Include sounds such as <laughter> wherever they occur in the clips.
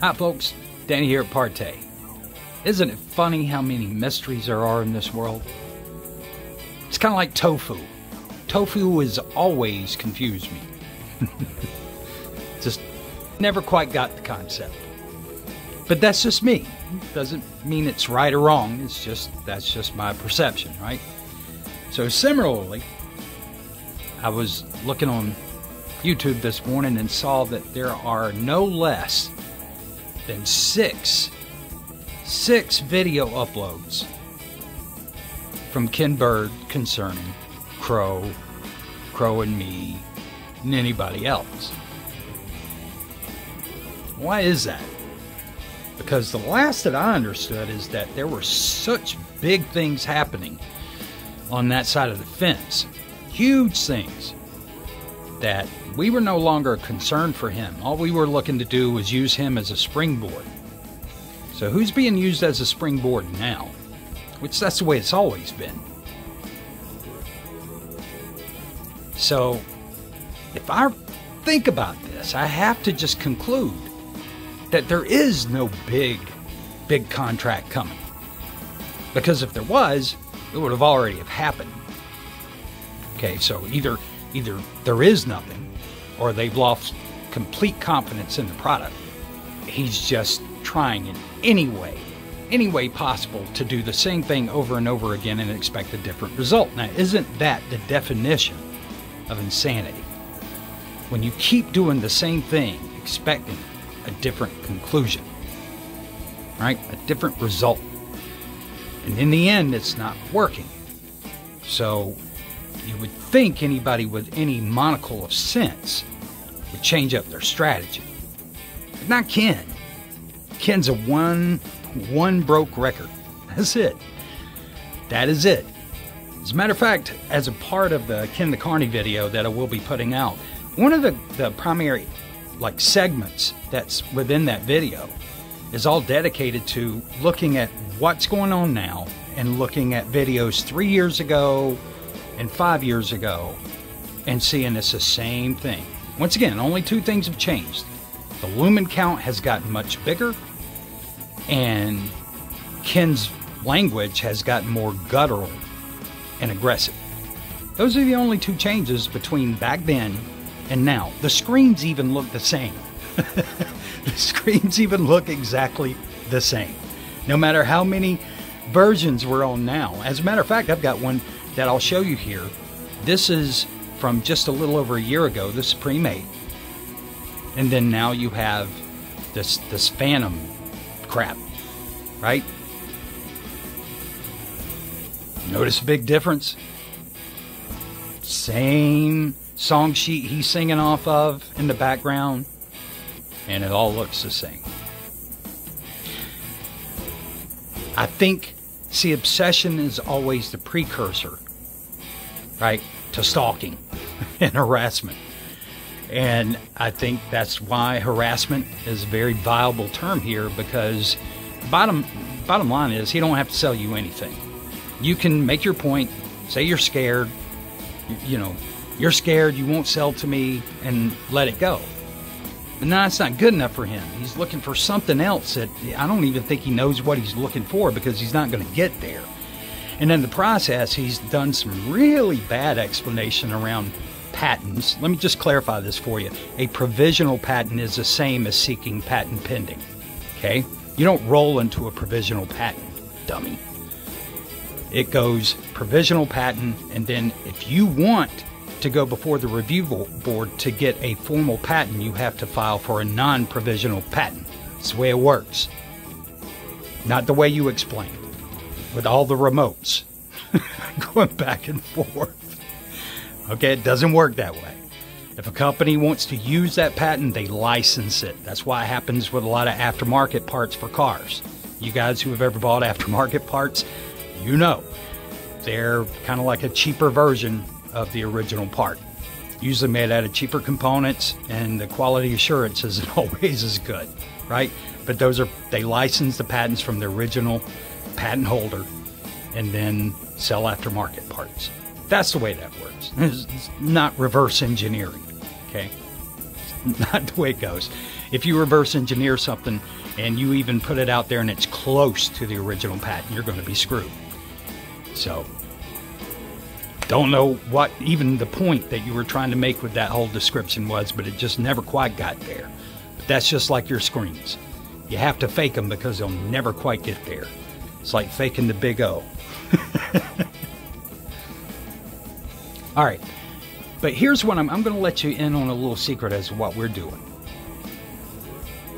Hi, folks. Danny here at Partay. Isn't it funny how many mysteries there are in this world? It's kind of like tofu. Tofu has always confused me. <laughs> just never quite got the concept. But that's just me. Doesn't mean it's right or wrong. It's just that's just my perception, right? So similarly, I was looking on YouTube this morning and saw that there are no less than six, six video uploads from Ken Bird concerning Crow, Crow and me, and anybody else. Why is that? Because the last that I understood is that there were such big things happening on that side of the fence, huge things, that we were no longer concerned for him. All we were looking to do was use him as a springboard. So who's being used as a springboard now? Which that's the way it's always been. So if I think about this, I have to just conclude that there is no big, big contract coming. Because if there was, it would have already have happened. Okay, so either either there is nothing or they've lost complete confidence in the product. He's just trying in any way, any way possible to do the same thing over and over again and expect a different result. Now, isn't that the definition of insanity? When you keep doing the same thing, expecting a different conclusion, right? A different result. And in the end, it's not working. So you would think anybody with any monocle of sense would change up their strategy. But not Ken. Ken's a one one broke record. <laughs> That's it. That is it. As a matter of fact, as a part of the Ken the Carney video that I will be putting out, one of the, the primary like segments that's within that video is all dedicated to looking at what's going on now and looking at videos three years ago and five years ago and seeing it's the same thing. Once again, only two things have changed. The lumen count has gotten much bigger, and Ken's language has gotten more guttural and aggressive. Those are the only two changes between back then and now. The screens even look the same. <laughs> the screens even look exactly the same. No matter how many versions we're on now. As a matter of fact, I've got one that I'll show you here. This is from just a little over a year ago, the Supreme 8. And then now you have this this Phantom crap, right? Notice a big difference? Same song sheet he's singing off of in the background, and it all looks the same. I think See, obsession is always the precursor, right, to stalking <laughs> and harassment. And I think that's why harassment is a very viable term here because bottom bottom line is he don't have to sell you anything. You can make your point, say you're scared, you, know, you're scared, you won't sell to me and let it go. But no, it's not good enough for him. He's looking for something else that I don't even think he knows what he's looking for because he's not going to get there. And in the process, he's done some really bad explanation around patents. Let me just clarify this for you. A provisional patent is the same as seeking patent pending. Okay? You don't roll into a provisional patent, dummy. It goes provisional patent, and then if you want to go before the review board to get a formal patent, you have to file for a non provisional patent. It's the way it works. Not the way you explained, with all the remotes <laughs> going back and forth. Okay, it doesn't work that way. If a company wants to use that patent, they license it. That's why it happens with a lot of aftermarket parts for cars. You guys who have ever bought <laughs> aftermarket parts, you know. They're kind of like a cheaper version of the original part. Usually made out of cheaper components, and the quality assurance isn't <laughs> always as good, right? But those are, they license the patents from the original patent holder and then sell aftermarket parts. That's the way that works. It's not reverse engineering, okay? <laughs> not the way it goes. If you reverse engineer something and you even put it out there and it's close to the original patent, you're going to be screwed. So, don't know what even the point that you were trying to make with that whole description was, but it just never quite got there. But that's just like your screens. You have to fake them because they'll never quite get there. It's like faking the big O. <laughs> All right. But here's what I'm, I'm going to let you in on a little secret as to what we're doing.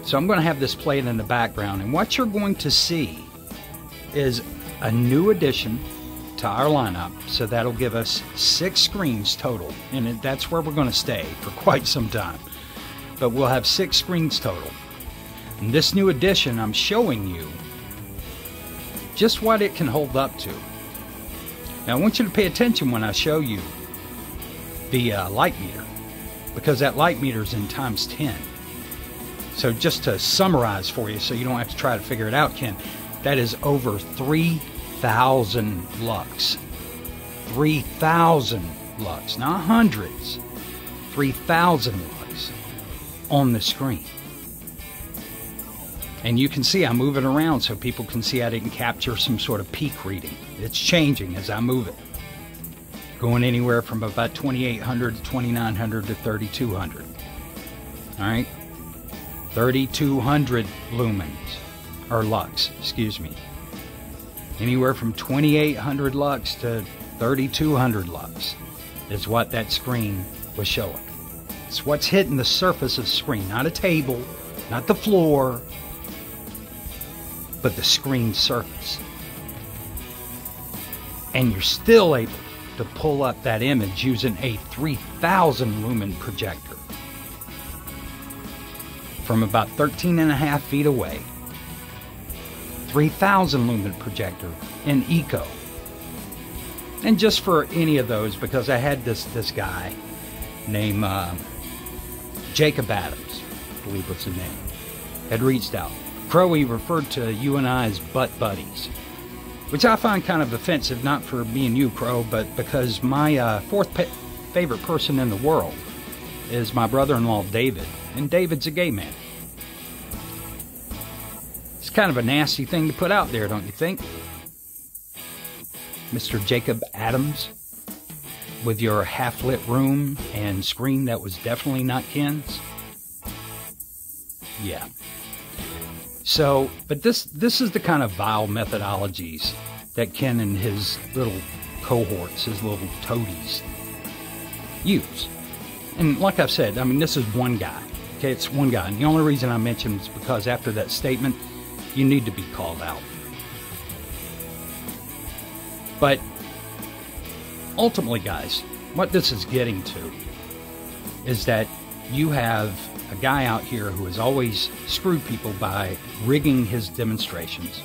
So I'm going to have this playing in the background, and what you're going to see is a new addition to our lineup. So that'll give us six screens total, and that's where we're going to stay for <laughs> quite some time. But we'll have six screens total. And this new addition, I'm showing you just what it can hold up to. Now I want you to pay attention when I show you the uh, light meter because that light meter is in times 10. So just to summarize for you so you don't have to try to figure it out, Ken, that is over 3,000 lux. 3,000 lux, not hundreds. 3,000 lux on the screen. And you can see I move it around so people can see I didn't capture some sort of peak reading. It's changing as I move it. Going anywhere from about 2800 to 2900 to 3200. All right? 3200 lumens, or lux, excuse me. Anywhere from 2800 lux to 3200 lux is what that screen was showing. It's what's hitting the surface of the screen, not a table, not the floor, but the screen surface. And you're still able to pull up that image using a 3000 lumen projector from about 13 and a half feet away. 3000 lumen projector in eco. And just for any of those, because I had this this guy named uh, Jacob Adams, I believe was his name, had reached out. Crowy referred to you and I as butt buddies, which I find kind of offensive, not for being you, Crow, but because my uh, fourth pe- favorite person in the world is my brother in law, David, and David's a gay man. It's kind of a nasty thing to put out there, don't you think? Mr. Jacob Adams, with your half lit room and screen that was definitely not Ken's? Yeah. So, but this this is the kind of vile methodologies that Ken and his little cohorts, his little toadies, use. And like I've said, I mean, this is one guy. Okay, it's one guy. And the only reason I mention is because after that statement, you need to be called out. But ultimately, guys, what this is getting to is that you have a guy out here who has always screwed people by rigging his demonstrations,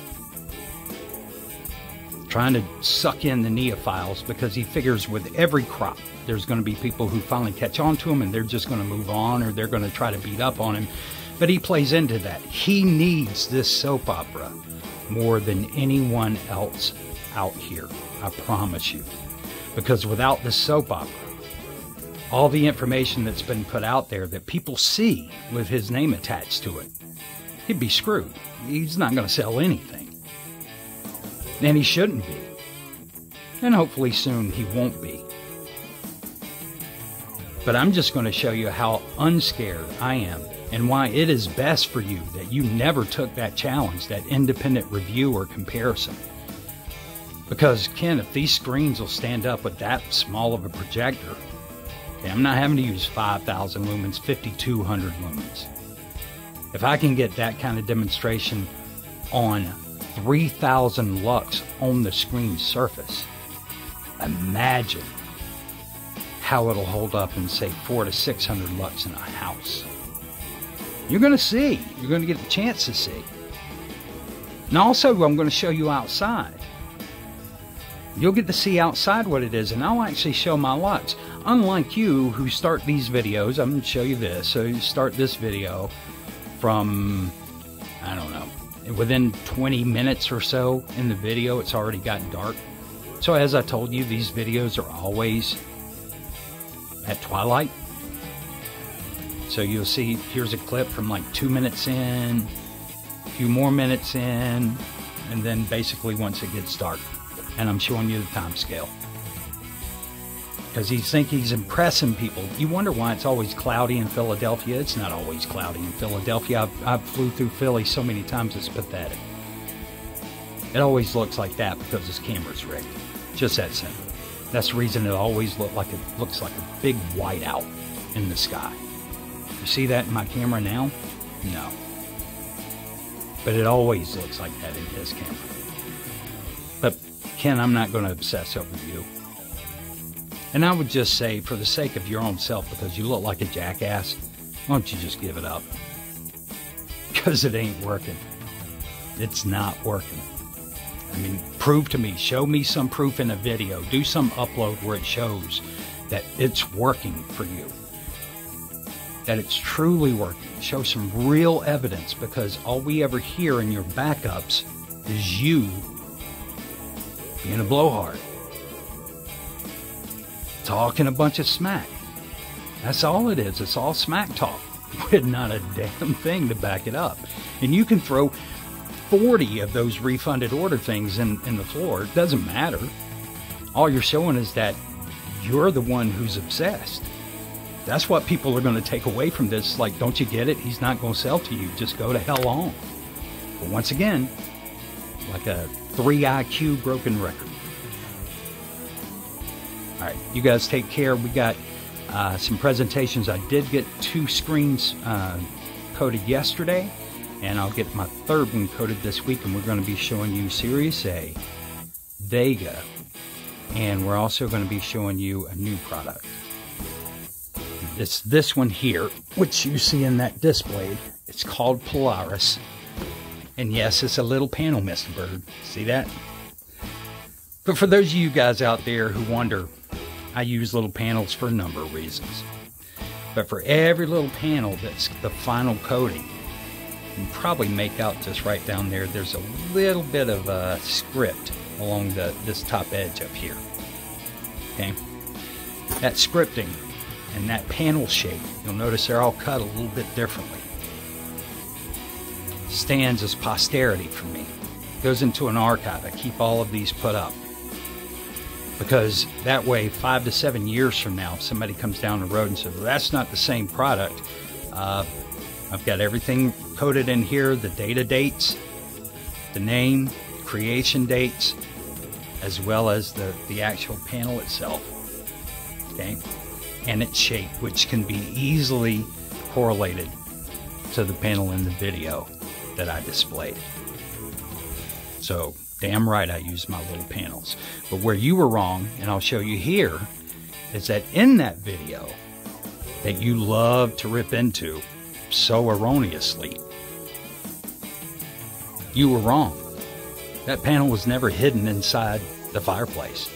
trying to suck in the neophiles because he figures with every crop there's going to be people who finally catch on to him and they're just going to move on or they're going to try to beat up on him. But he plays into that. He needs this soap opera more than anyone else out here. I promise you. Because without this soap opera, all the information that's been put out there that people see with his name attached to it, he'd be screwed. He's not going to sell anything. And he shouldn't be. And hopefully soon he won't be. But I'm just going to show you how unscared I am and why it is best for you that you never took that challenge, that independent review or comparison. Because, Ken, if these screens will stand up with that small of a projector, Okay, I'm not having to use 5,000 lumens, 5,200 lumens. If I can get that kind of demonstration on 3,000 lux on the screen surface, imagine how it'll hold up in, say, 4 to 600 lux in a house. You're going to see. You're going to get the chance to see. And also, I'm going to show you outside. You'll get to see outside what it is, and I'll actually show my lux. Unlike you who start these videos, I'm going to show you this. So you start this video from, I don't know, within 20 minutes or so in the video, it's already gotten dark. So as I told you, these videos are always at twilight. So you'll see here's a clip from like two minutes in, a few more minutes in, and then basically once it gets dark. And I'm showing you the time scale. Because he's think he's impressing people. You wonder why it's always cloudy in Philadelphia. It's not always cloudy in Philadelphia. I've, I've flew through Philly so many times it's pathetic. It always looks like that because his camera's rigged. Just that simple. That's the reason it always look like it looks like a big whiteout in the sky. You see that in my camera now? No. But it always looks like that in his camera. But Ken, I'm not going to obsess over you. And I would just say, for the sake of your own self, because you look like a jackass, why don't you just give it up? Because it ain't working. It's not working. I mean, prove to me, show me some proof in a video, do some upload where it shows that it's working for you, that it's truly working. Show some real evidence because all we ever hear in your backups is you being a blowhard, talking a bunch of smack. That's all it is. It's all smack talk <laughs> with not a damn thing to back it up. And you can throw 40 of those refunded order things in, in the floor. It doesn't matter. All you're showing is that you're the one who's obsessed. That's what people are going to take away from this. Like, don't you get it? He's not going to sell to you. Just go to hell on. But once again, like a 3 IQ broken record. All right, you guys take care. We got uh, some presentations. I did get two screens uh, coated yesterday and I'll get my third one coated this week and we're going to be showing you Series A, Vega, and we're also going to be showing you a new product. It's this one here, which you see in that display. It's called Polaris. And yes, it's a little panel, Mr. Bird. See that? But for those of you guys out there who wonder, I use little panels for a number of reasons. But for every little panel that's the final coating, can probably make out just right down there, there's a little bit of a script along the this top edge up here. Okay, that scripting and that panel shape, you'll notice they're all cut a little bit differently. Stands as posterity for me. Goes into an archive. I keep all of these put up because that way, five to seven years from now, if somebody comes down the road and says, well, "That's not the same product," uh, I've got everything coded in here, the data dates, the name, creation dates, as well as the, the actual panel itself. Okay. And its shape, which can be easily correlated to the panel in the video that I displayed. So, damn right I use my little panels. But where you were wrong, and I'll show you here, is that in that video that you love to rip into, so erroneously. You were wrong. That panel was never hidden inside the fireplace.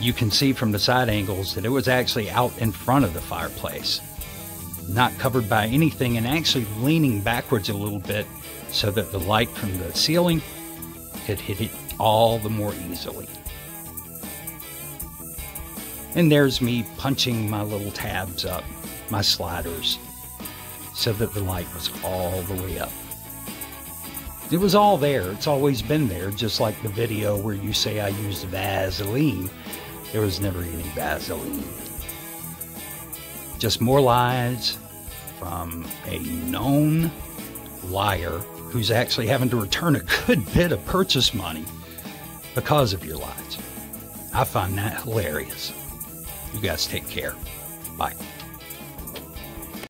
You can see from the side angles that it was actually out in front of the fireplace, not covered by anything, and actually leaning backwards a little bit so that the light from the ceiling could hit it all the more easily. And there's me punching my little tabs up, my sliders, so that the light was all the way up. It was all there. It's always been there, just like the video where you say I used Vaseline. There was never any Vaseline. Just more lies from a known liar who's actually having to return a good bit of purchase money because of your lies. I find that hilarious. You guys take care. Bye.